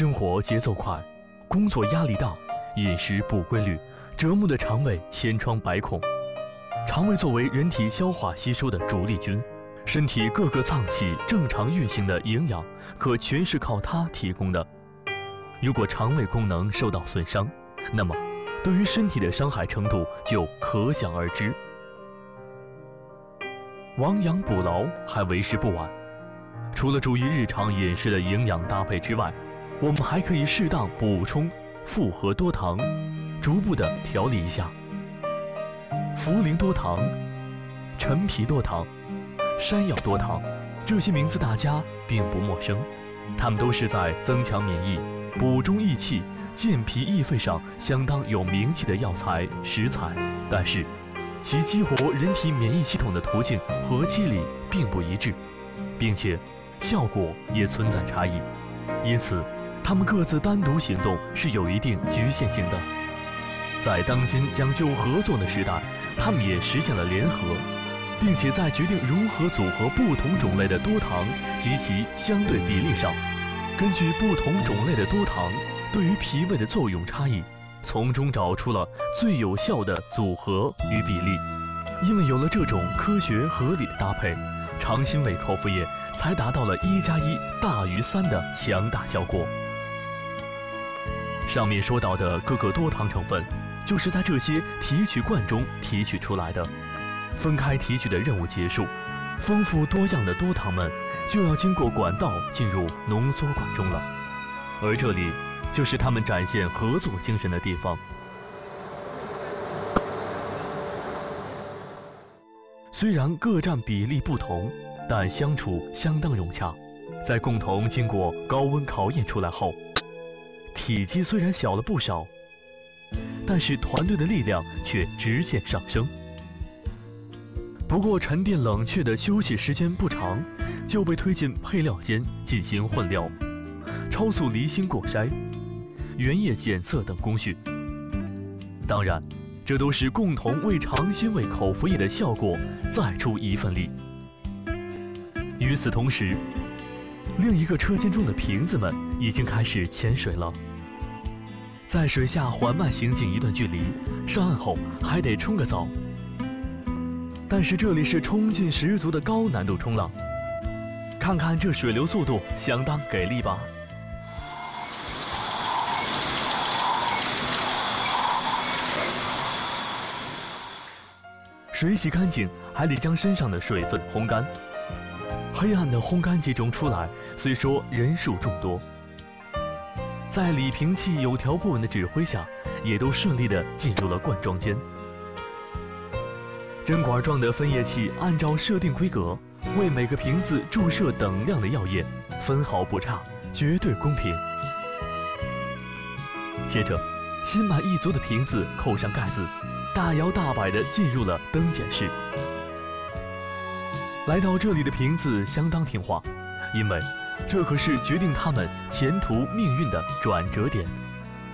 生活节奏快，工作压力大，饮食不规律，折磨的肠胃千疮百孔。肠胃作为人体消化吸收的主力军，身体各个脏器正常运行的营养可全是靠它提供的。如果肠胃功能受到损伤，那么对于身体的伤害程度就可想而知。亡羊补牢还为时不晚。除了注意日常饮食的营养搭配之外，我们还可以适当补充复合多糖，逐步的调理一下。茯苓多糖、陈皮多糖、山药多糖，这些名字大家并不陌生，它们都是在增强免疫、补中益气、健脾益肺上相当有名气的药材食材。但是，其激活人体免疫系统的途径和机理并不一致，并且效果也存在差异，因此，他们各自单独行动是有一定局限性的。在当今讲究合作的时代，他们也实现了联合，并且在决定如何组合不同种类的多糖及其相对比例上，根据不同种类的多糖对于脾胃的作用差异。从中找出了最有效的组合与比例，因为有了这种科学合理的搭配，长兴胃口服液才达到了一加一大于三的强大效果。上面说到的各个多糖成分，就是在这些提取罐中提取出来的。分开提取的任务结束，丰富多样的多糖们就要经过管道进入浓缩管中了，而这里。就是他们展现合作精神的地方。虽然各占比例不同，但相处相当融洽。在共同经过高温考验出来后，体积虽然小了不少，但是团队的力量却直线上升。不过沉淀冷却的休息时间不长，就被推进配料间进行混料、超速离心过筛。原液检测等工序，当然，这都是共同为长兴胃口服液的效果再出一份力。与此同时，另一个车间中的瓶子们已经开始潜水了，在水下缓慢行进一段距离，上岸后还得冲个澡。但是这里是冲劲十足的高难度冲浪，看看这水流速度，相当给力吧？水洗干净，还得将身上的水分烘干。黑暗的烘干机中出来，虽说人数众多，在李平器有条不紊的指挥下，也都顺利地进入了灌装间。针管状的分液器按照设定规格，为每个瓶子注射等量的药液，分毫不差，绝对公平。接着，心满意足的瓶子扣上盖子。大摇大摆地进入了灯检室。来到这里的瓶子相当听话，因为这可是决定他们前途命运的转折点。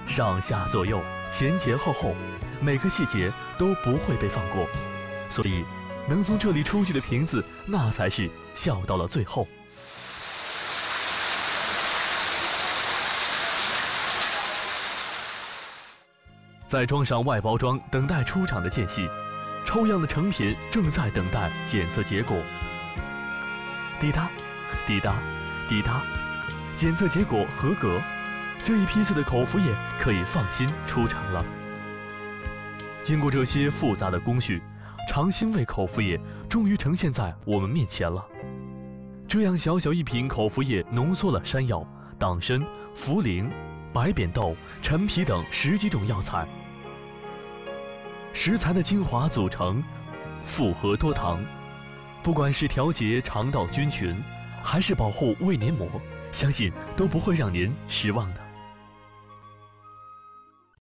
上下左右、前前后后，每个细节都不会被放过，所以能从这里出去的瓶子，那才是笑到了最后。在装上外包装，等待出厂的间隙，抽样的成品正在等待检测结果。滴答，滴答，滴答，检测结果合格，这一批次的口服液可以放心出厂了。经过这些复杂的工序，长兴味口服液终于呈现在我们面前了。这样小小一瓶口服液，浓缩了山药、党参、茯苓。白扁豆、陈皮等十几种药材，食材的精华组成，复合多糖。不管是调节肠道菌群，还是保护胃黏膜，相信都不会让您失望的。